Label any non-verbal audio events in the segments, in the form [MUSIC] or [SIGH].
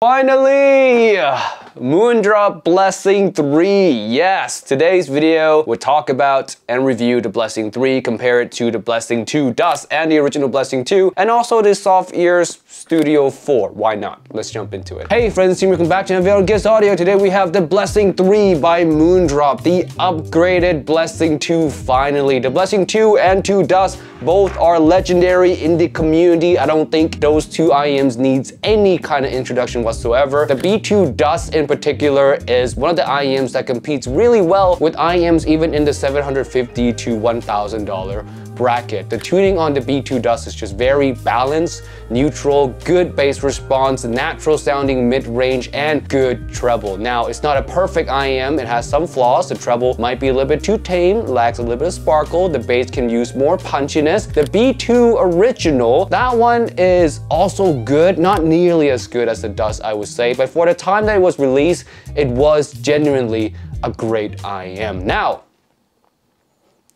Finally! Moondrop Blessing 3. Yes, today's video we'll talk about and review the Blessing 3, compare it to the Blessing 2 Dusk and the original Blessing 2, and also the Softears Studio 4. Why not? Let's jump into it. Hey friends, team, welcome back to Unveiled Gizaudio. Today we have the Blessing 3 by Moondrop, the upgraded Blessing 2 finally. The Blessing 2 and 2 Dusk both are legendary in the community. I don't think those two IEMs needs any kind of introduction whatsoever. The B2 Dusk in particular is one of the IEMs that competes really well with IEMs even in the 750 to $1,000 bracket. The tuning on the B2 Dusk is just very balanced, neutral, good bass response, natural sounding mid-range, and good treble. Now, it's not a perfect IEM, it has some flaws. The treble might be a little bit too tame, lacks a little bit of sparkle, the bass can use more punchiness. The B2 Original, that one is also good, not nearly as good as the Dusk, I would say, but for the time that it was released, it was genuinely a great IEM. Now,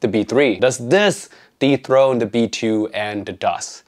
the B3. Does this dethrone the B2 and the Dusk?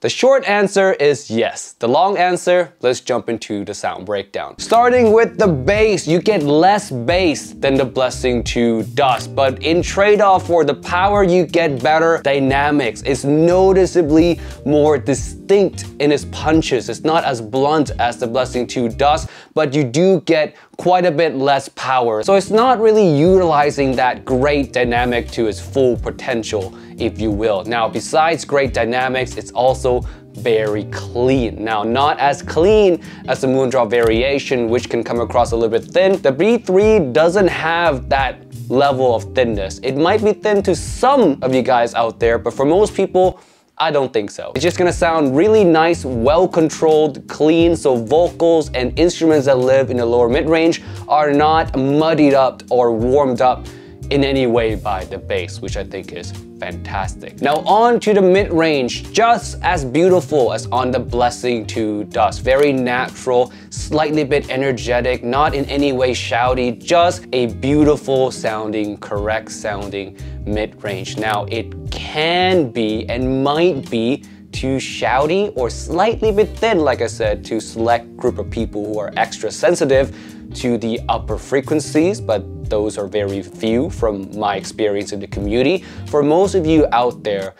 The short answer is yes. The long answer, let's jump into the sound breakdown. Starting with the bass, you get less bass than the Blessing 2 Dusk, but in trade-off for the power, you get better dynamics. It's noticeably more distinct in its punches. It's not as blunt as the Blessing 2 Dusk, but you do get quite a bit less power. So it's not really utilizing that great dynamic to its full potential, if you will. Now, besides great dynamics, it's also very clean. Now, not as clean as the Moondrop variation, which can come across a little bit thin. The B3 doesn't have that level of thinness. It might be thin to some of you guys out there, but for most people, I don't think so. It's just gonna sound really nice, well-controlled, clean, so vocals and instruments that live in the lower mid-range are not muddied up or warmed up in any way by the bass, which I think is fantastic. Now on to the mid-range, just as beautiful as on the Blessing 2 Dusk. Very natural, slightly bit energetic, not in any way shouty, just a beautiful sounding, correct sounding mid-range. Now it can be and might be too shouty or slightly bit thin, like I said, to select group of people who are extra sensitive to the upper frequencies, but those are very few from my experience in the community. For most of you out there,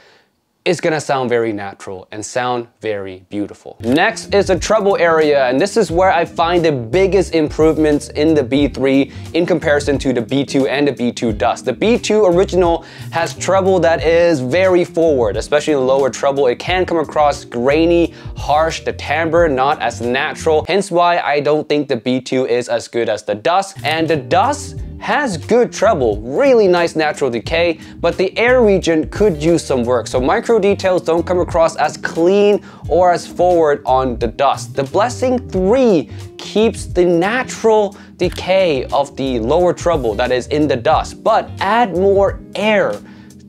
it's gonna sound very natural and sound very beautiful. Next is the treble area, and this is where I find the biggest improvements in the B3 in comparison to the B2 and the B2 Dusk. The B2 original has treble that is very forward, especially in the lower treble. It can come across grainy, harsh, the timbre not as natural, hence why I don't think the B2 is as good as the Dusk. And the Dusk has good treble, really nice natural decay, but the air region could use some work, so micro details don't come across as clean or as forward on the dusk. The Blessing 3 keeps the natural decay of the lower treble that is in the dusk, but add more air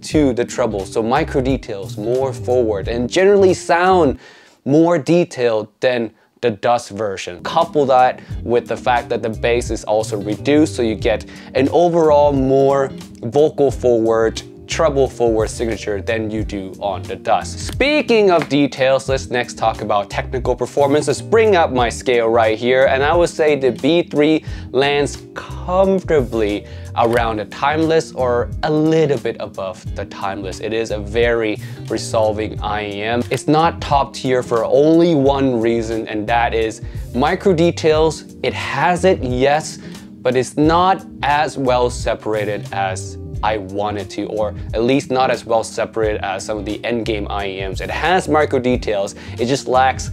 to the treble, so micro details more forward and generally sound more detailed than the dusk version. Couple that with the fact that the bass is also reduced so you get an overall more vocal forward treble forward signature than you do on the Dusk. Speaking of details, let's next talk about technical performance. Let's bring up my scale right here, and I would say the B3 lands comfortably around the timeless or a little bit above the timeless. It is a very resolving IEM. It's not top tier for only one reason, and that is micro details. It has it, yes, but it's not as well separated as I wanted to, or at least not as well separated as some of the endgame IEMs. It has micro details, it just lacks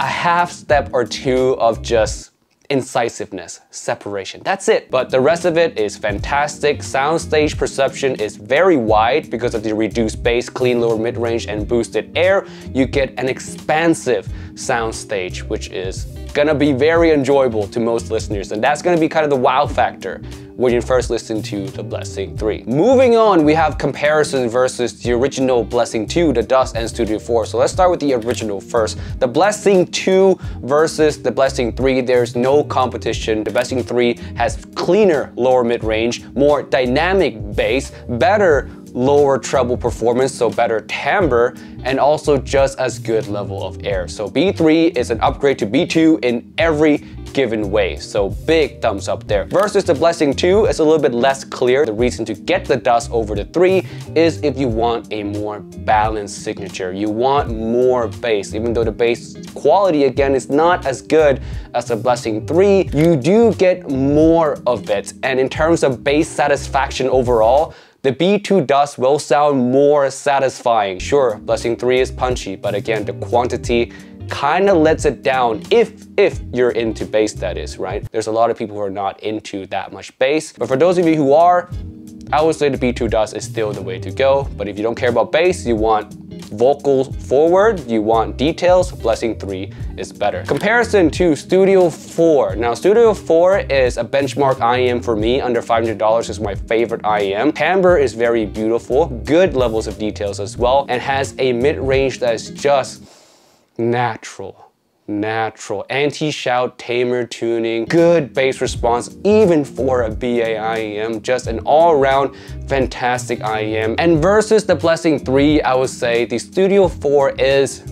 a half step or two of just incisiveness, separation. That's it. But the rest of it is fantastic. Soundstage perception is very wide because of the reduced bass, clean lower mid-range, and boosted air. You get an expansive soundstage, which is gonna be very enjoyable to most listeners. And that's gonna be kind of the wow factor when you first listen to the Blessing 3. Moving on, we have comparison versus the original Blessing 2, the Dusk and Studio 4. So let's start with the original first. The Blessing 2 versus the Blessing 3, there's no competition. The Blessing 3 has cleaner lower mid-range, more dynamic bass, better lower treble performance, so better timbre, and also just as good level of air. So B3 is an upgrade to B2 in every given way. So big thumbs up there. Versus the Blessing 2, it's a little bit less clear. The reason to get the dusk over the 3 is if you want a more balanced signature. You want more bass. Even though the bass quality, again, is not as good as the Blessing 3, you do get more of it. And in terms of bass satisfaction overall, the B2 Dusk will sound more satisfying. Sure, Blessing 3 is punchy, but again, the quantity kind of lets it down if if you're into bass that is right there's a lot of people who are not into that much bass but for those of you who are I would say the B2 Dusk is still the way to go but if you don't care about bass you want vocal forward you want details Blessing 3 is better. Comparison to Studio 4 now Studio 4 is a benchmark IEM for me. Under $500 is my favorite IEM timbre is very beautiful good levels of details as well and has a mid-range that is just natural, natural, anti-shout, tamer tuning, good bass response, even for a BA IEM, just an all-around fantastic IEM. And versus the Blessing 3, I would say the Studio 4 is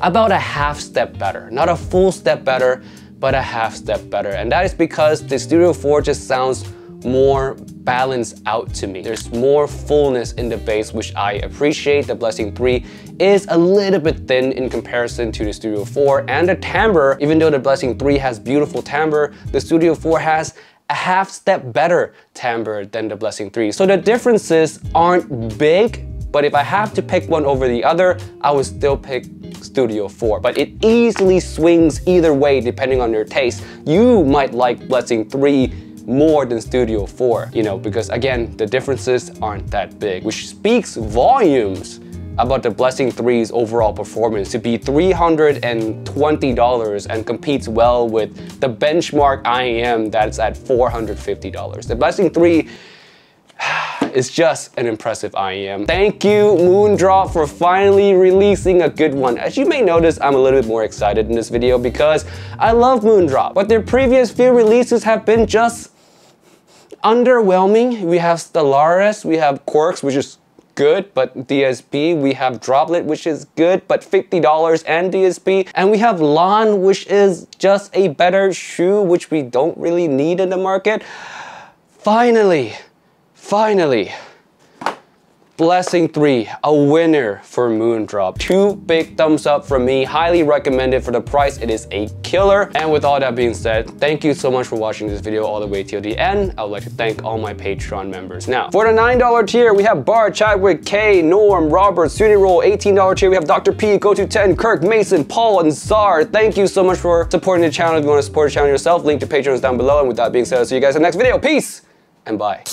about a half step better. Not a full step better, but a half step better. And that is because the Studio 4 just sounds more balance out to me. There's more fullness in the bass, which I appreciate. The Blessing 3 is a little bit thin in comparison to the Studio 4 and the timbre, even though the Blessing 3 has beautiful timbre, the Studio 4 has a half step better timbre than the Blessing 3. So the differences aren't big, but if I have to pick one over the other, I would still pick Studio 4. But it easily swings either way depending on your taste. You might like Blessing 3 more than Studio 4, you know, because again, the differences aren't that big, which speaks volumes about the Blessing 3's overall performance to be $320 and competes well with the benchmark IEM that's at $450. The Blessing 3 [SIGHS] is just an impressive IEM. Thank you Moondrop for finally releasing a good one. As you may notice, I'm a little bit more excited in this video because I love Moondrop, but their previous few releases have been just underwhelming. We have Stellaris, we have Quarks, which is good, but DSP. We have Droplet, which is good, but $50 and DSP. And we have Lange, which is just a better Chu, which we don't really need in the market. Finally, finally, Blessing 3, a winner for Moondrop. Two big thumbs up from me, highly recommended for the price, it is a killer. And with all that being said, thank you so much for watching this video all the way till the end. I would like to thank all my Patreon members. Now, for the $9 tier, we have Bar, Chadwick, K, Norm, Robert, Suni Roll, $18 tier, we have Dr. P, Go to 10, Kirk, Mason, Paul, and Zar. Thank you so much for supporting the channel. If you want to support the channel yourself, link to Patreon is down below. And with that being said, I'll see you guys in the next video. Peace and bye.